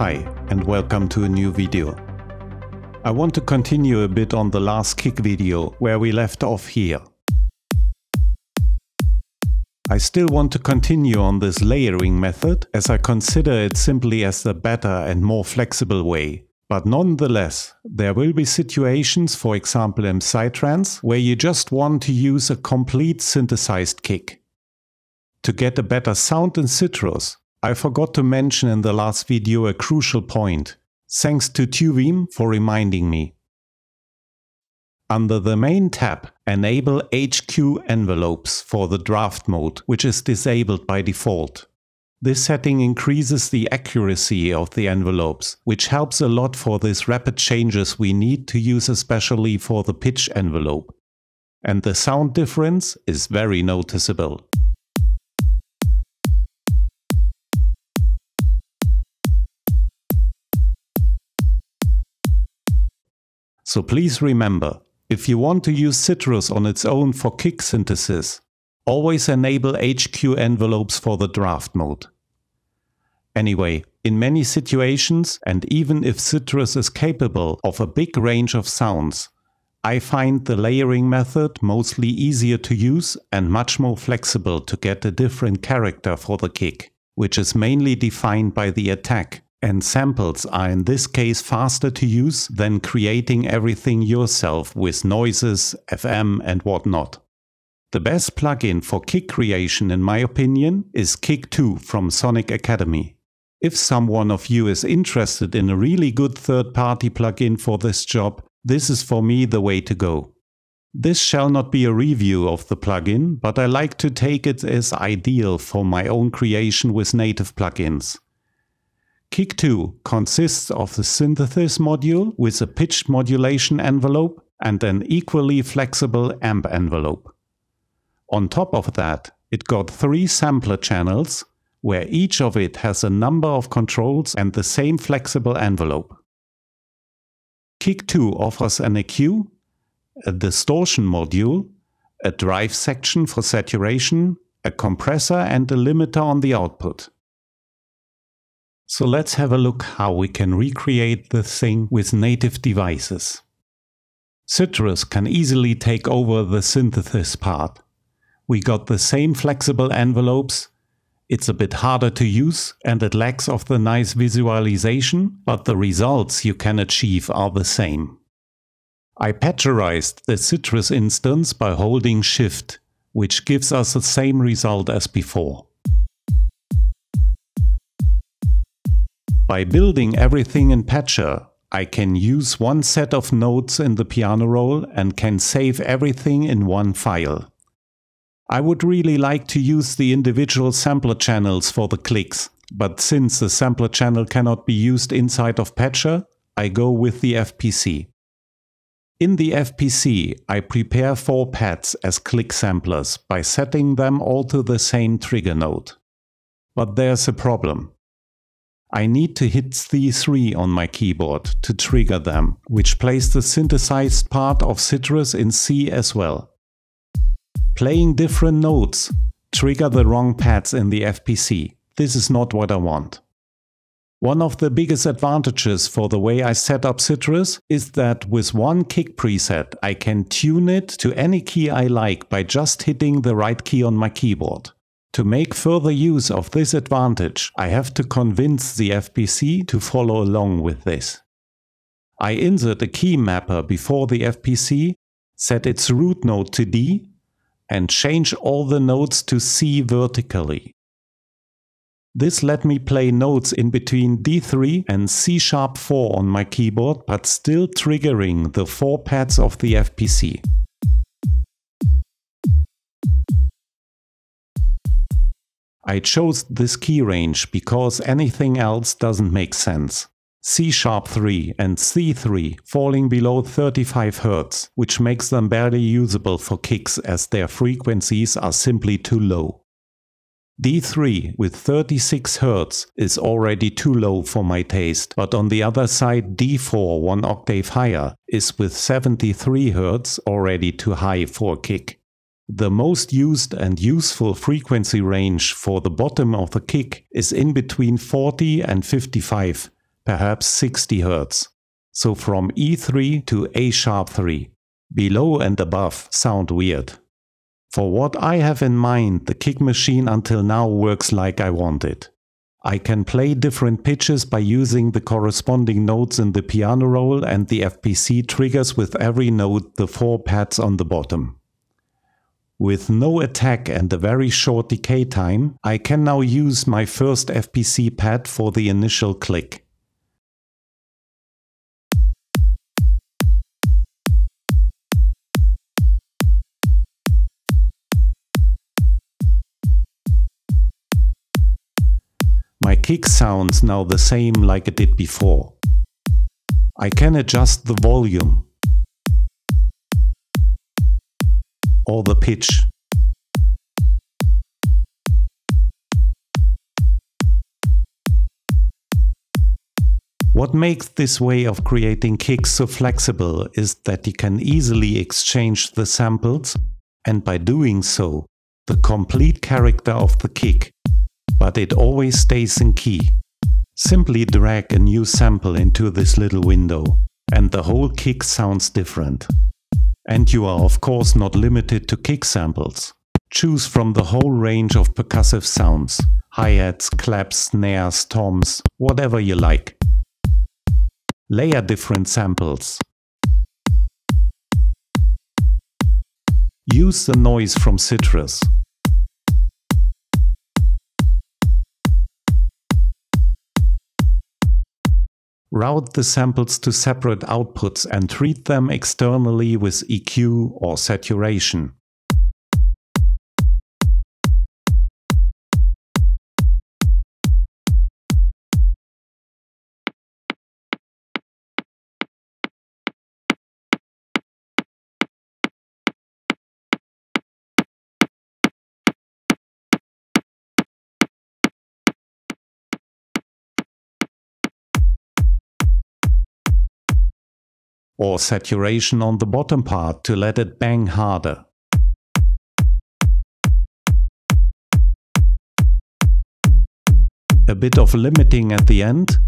Hi, and welcome to a new video. I want to continue a bit on the last kick video, where we left off here. I still want to continue on this layering method, as I consider it simply as the better and more flexible way. But nonetheless, there will be situations, for example in Psytrance, where you just want to use a complete synthesized kick. To get a better sound in Sytrus, I forgot to mention in the last video a crucial point. Thanks to Tuvim for reminding me. Under the main tab, enable HQ envelopes for the draft mode, which is disabled by default. This setting increases the accuracy of the envelopes, which helps a lot for these rapid changes we need to use especially for the pitch envelope. And the sound difference is very noticeable. So please remember, if you want to use Sytrus on its own for kick synthesis, always enable HQ envelopes for the draft mode. Anyway, in many situations, and even if Sytrus is capable of a big range of sounds, I find the layering method mostly easier to use and much more flexible to get a different character for the kick, which is mainly defined by the attack and samples are in this case faster to use than creating everything yourself with noises, FM and whatnot. The best plugin for kick creation in my opinion is Kick 2 from Sonic Academy. If someone of you is interested in a really good third-party plugin for this job, this is for me the way to go. This shall not be a review of the plugin, but I like to take it as ideal for my own creation with native plugins. Kick 2 consists of the synthesis module with a pitch modulation envelope and an equally flexible amp envelope. On top of that, it got three sampler channels, where each of it has a number of controls and the same flexible envelope. Kick 2 offers an EQ, a distortion module, a drive section for saturation, a compressor and a limiter on the output. So let's have a look how we can recreate the thing with native devices. Sytrus can easily take over the synthesis part. We got the same flexible envelopes, it's a bit harder to use and it lacks of the nice visualization, but the results you can achieve are the same. I patcherized the Sytrus instance by holding Shift, which gives us the same result as before. By building everything in Patcher, I can use one set of notes in the piano roll and can save everything in one file. I would really like to use the individual sampler channels for the clicks, but since the sampler channel cannot be used inside of Patcher, I go with the FPC. In the FPC, I prepare four pads as click samplers by setting them all to the same trigger note. But there's a problem. I need to hit C3 on my keyboard to trigger them, which plays the synthesized part of Sytrus in C as well. Playing different notes trigger the wrong pads in the FPC. This is not what I want. One of the biggest advantages for the way I set up Sytrus is that with one kick preset I can tune it to any key I like by just hitting the right key on my keyboard. To make further use of this advantage, I have to convince the FPC to follow along with this. I insert a key mapper before the FPC, set its root node to D, and change all the notes to C vertically. This let me play notes in between D3 and C sharp 4 on my keyboard, but still triggering the four pads of the FPC. I chose this key range because anything else doesn't make sense. C sharp 3 and C3 falling below 35 Hz, which makes them barely usable for kicks as their frequencies are simply too low. D3 with 36 Hz is already too low for my taste, but on the other side D4 one octave higher is with 73 Hz already too high for a kick. The most used and useful frequency range for the bottom of the kick is in between 40 and 55, perhaps 60 Hz. So from E3 to A sharp 3. Below and above sound weird. For what I have in mind, the kick machine until now works like I want it. I can play different pitches by using the corresponding notes in the piano roll and the FPC triggers with every note the four pads on the bottom. With no attack and a very short decay time, I can now use my first FPC pad for the initial click. My kick sounds now the same like it did before. I can adjust the volume or the pitch. What makes this way of creating kicks so flexible is that you can easily exchange the samples and by doing so, the complete character of the kick but it always stays in key. Simply drag a new sample into this little window and the whole kick sounds different. And you are of course not limited to kick samples. Choose from the whole range of percussive sounds, hi-hats, claps, snares, toms, whatever you like. Layer different samples. Use the noise from Sytrus. Route the samples to separate outputs and treat them externally with EQ or saturation. Or saturation on the bottom part to let it bang harder. A bit of limiting at the end.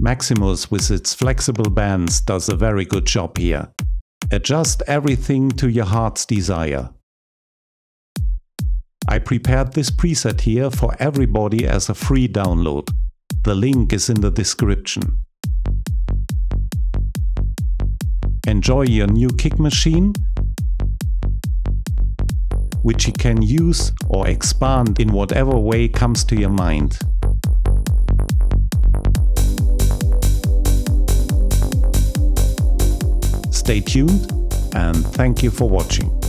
Maximus with its flexible bands does a very good job here. Adjust everything to your heart's desire. I prepared this preset here for everybody as a free download. The link is in the description. Enjoy your new kick machine, which you can use or expand in whatever way comes to your mind. Stay tuned and thank you for watching.